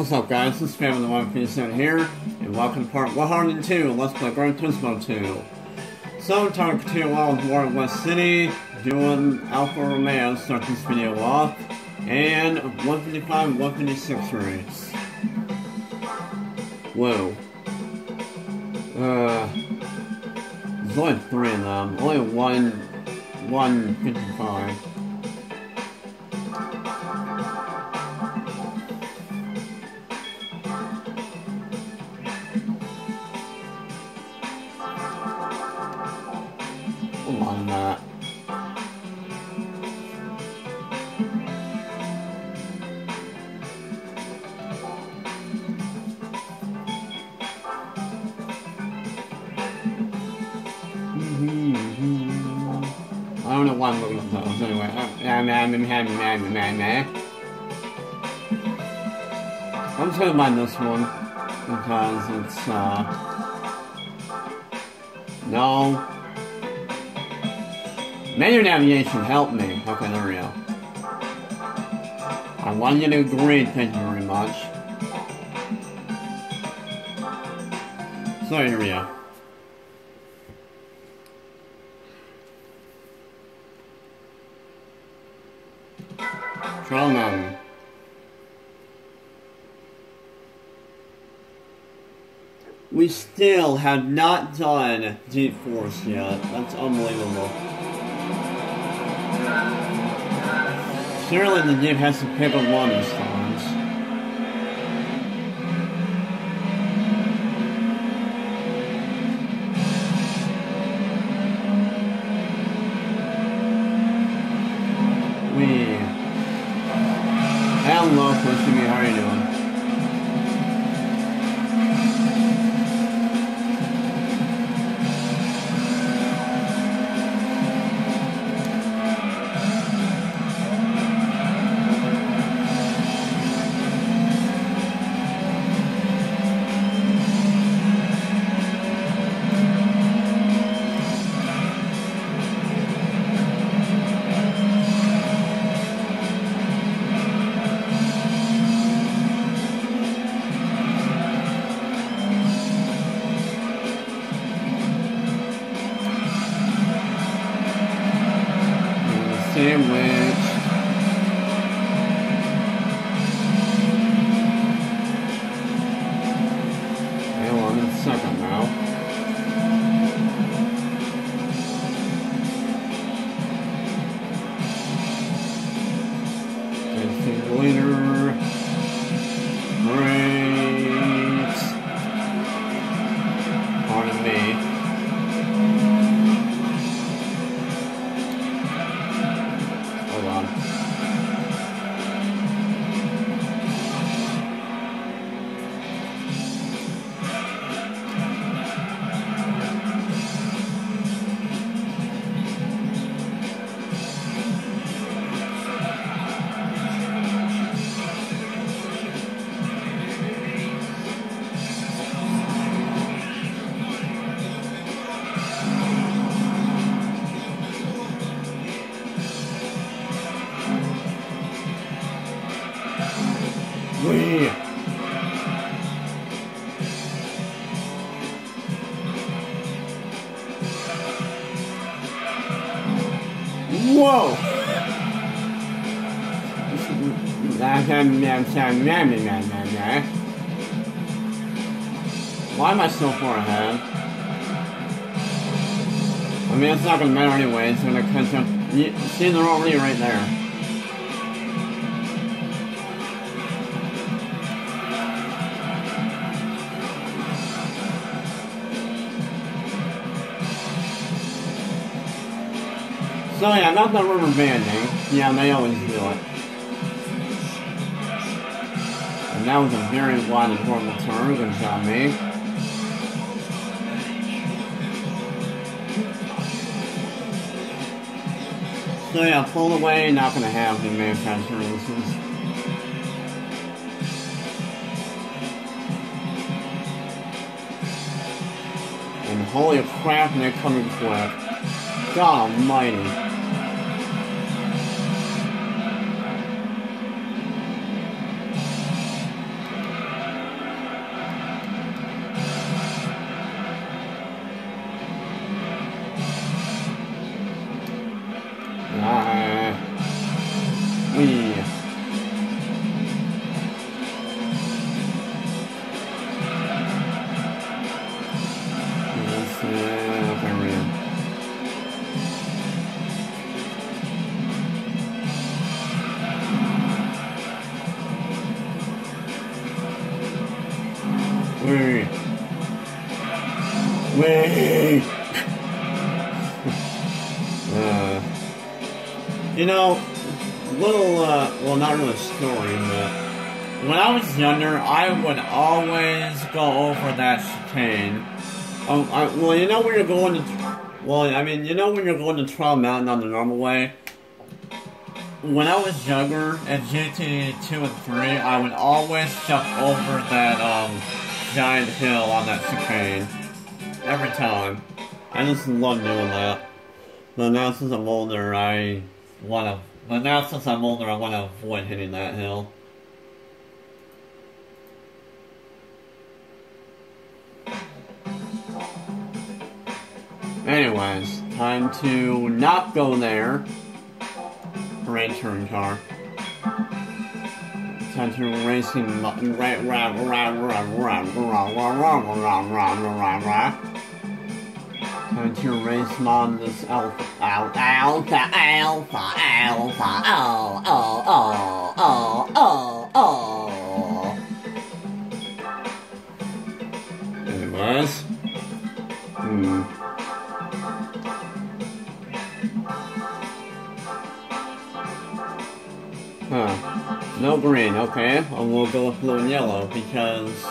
What's up guys, this is Family One Piece here, and welcome to part 102 of Let's Play Gran Turismo 2. So, I'm trying to continue on with War West City, doing Alfa Romeo, start this video off, and 155 and 156 race. Whoa. Uh, there's only three of them, only one, 155. Don't know why I'm looking at those anyway. I'm just gonna buy this one because it's uh no Menu navigation, help me. Okay, there we go. I want you to agree, thank you very much. So here we go. We still have not done Deep Forest yet. That's unbelievable. Surely the dude has to pick up one of these Hello, Pushimi, how are you doing? Whoa! Eh? Why am I so far ahead? I mean, it's not gonna matter anyway. It's gonna catch up. You, see, they're already right there. So yeah, not the rubber banding. Yeah, they always do it. And that was a very wide and horrible turn. Good job, me. So yeah, pull away, not gonna have the manufacturer releases. And holy crap, they're coming quick. God almighty. Wait. uh, you know, little, uh, well, not really story, but when I was younger, I would always go over that chicane. Um, I, well, you know when you're going to, well, I mean, you know when you're going to Trial Mountain on the normal way? When I was younger, at GT 2 and 3, I would always jump over that, um, giant hill on that chicane. Every time. I just love doing that. But now since I'm older, I wanna, but now since I'm older, I wanna avoid hitting that hill. Anyways, time to not go there. Rain touring car. Time to racing. Ra ra ra ra ra ra ra ra ra ra Time to race on this alpha, alpha, alpha, alpha, alpha, oh, oh, oh, oh, oh, oh. Anyways. Hmm. Huh. No green, okay. And we'll go with blue and yellow because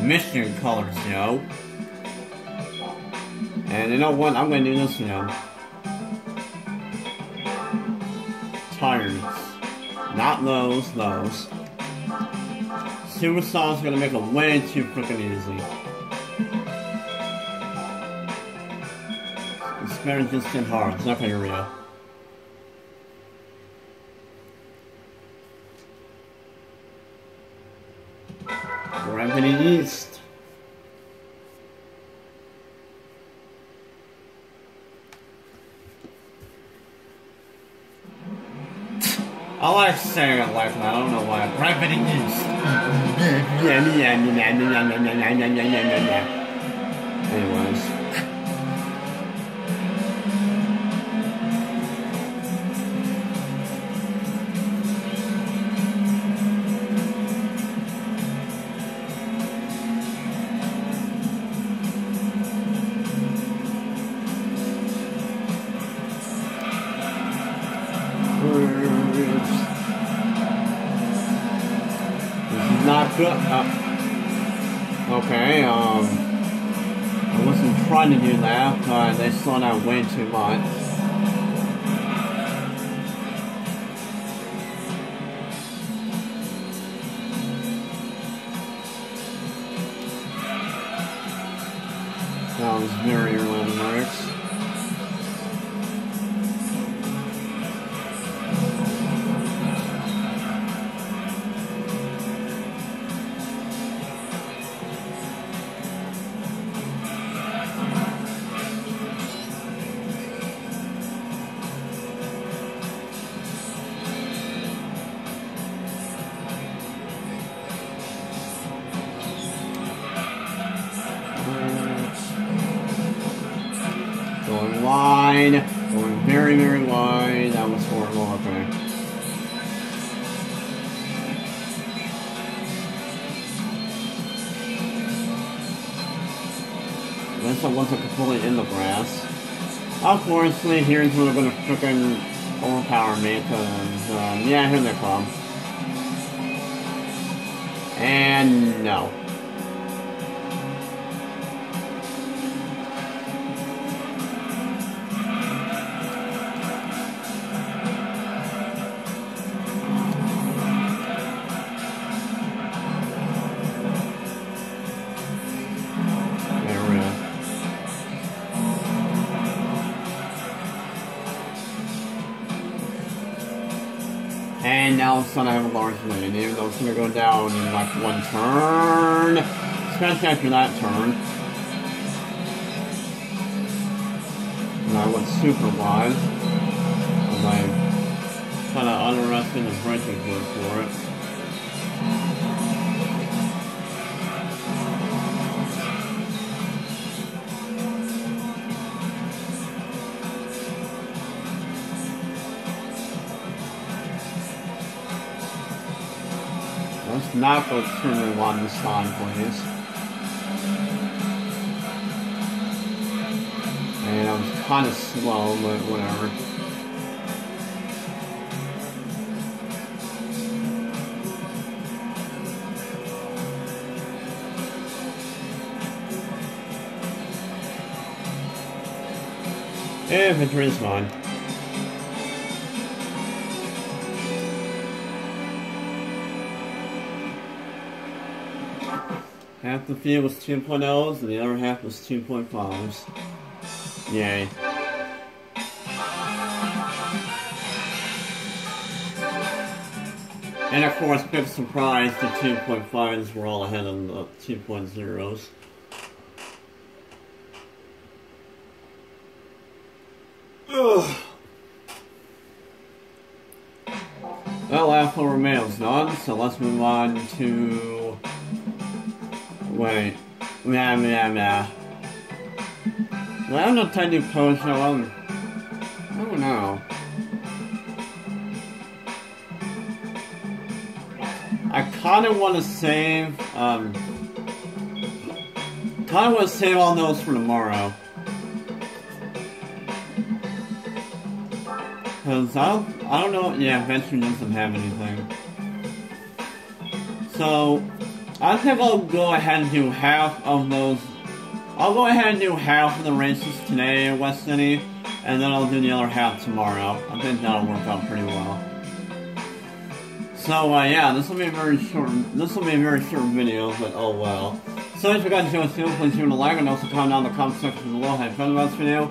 mission colors, yo. And you know what? I'm gonna do this, know. Tires. Not those, those. Superstar's gonna make it way too freaking easy. It's very distant hard. It's not gonna be real. Gravity East. I like staring at life now. I don't know why. Private English. Anyways. Good. Uh, okay, um, I wasn't trying to do that, but they slowed down way too much. That was very early wide, going very, very wide. That was horrible. Okay. Unless I wasn't completely in the grass. Of course, here's when they're gonna freaking overpower me, because, um, yeah, here they come. And no. Now sudden I have a large lead, even though it's going to go down in like one turn. Especially after that turn. And I went super wide. Because I kind of underestimated the braking good for it. Not go extremely long this time, please. And I was kind of slow, but whatever. Eh, Infantry is fine. Half the field was 2.0s and the other half was 2.5s. Yay. And of course, big surprise, the 2.5s were all ahead of the 2.0s. Ugh. Well, Alfa Romeo's done, so let's move on to... Wait. Nah, nah, nah. Do I have no time to post no um, I don't know. I kinda wanna save um kinda wanna save all those for tomorrow. Cause I don't, I don't know, yeah, Venture doesn't have anything. So, I think I'll go ahead and do half of those I'll go ahead and do half of the races today in West City, and then I'll do the other half tomorrow. I think that'll work out pretty well. So, uh, yeah, this will be a very short, this will be a very short video, but oh well. So if you guys enjoyed this video, please give it a like, and also comment down in the comment section below how you felt about this video.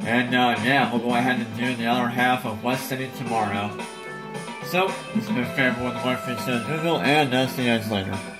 And, uh, yeah, we'll go ahead and do the other half of West City tomorrow. So, this has been Fairboy with the Mark Google, and I'll see you guys later.